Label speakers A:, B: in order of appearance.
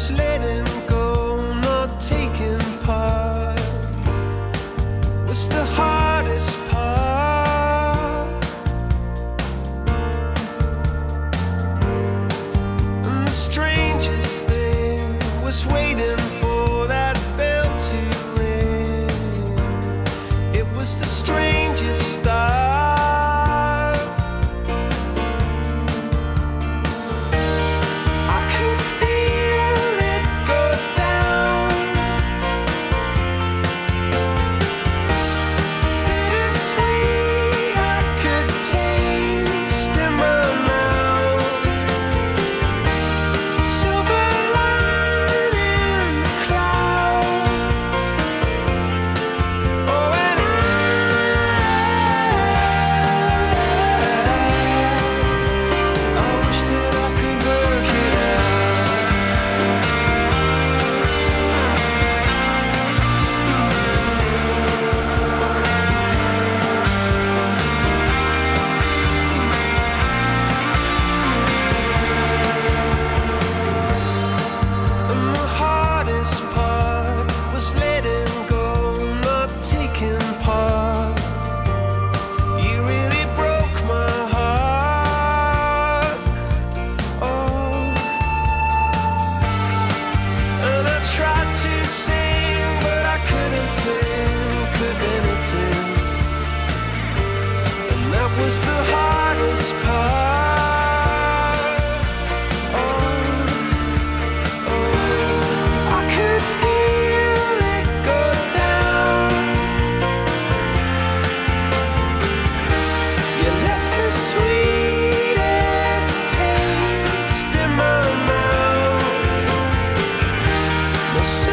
A: just letting go, not taking part. The hardest part? And the strangest thing was waiting. The